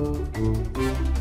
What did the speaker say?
Música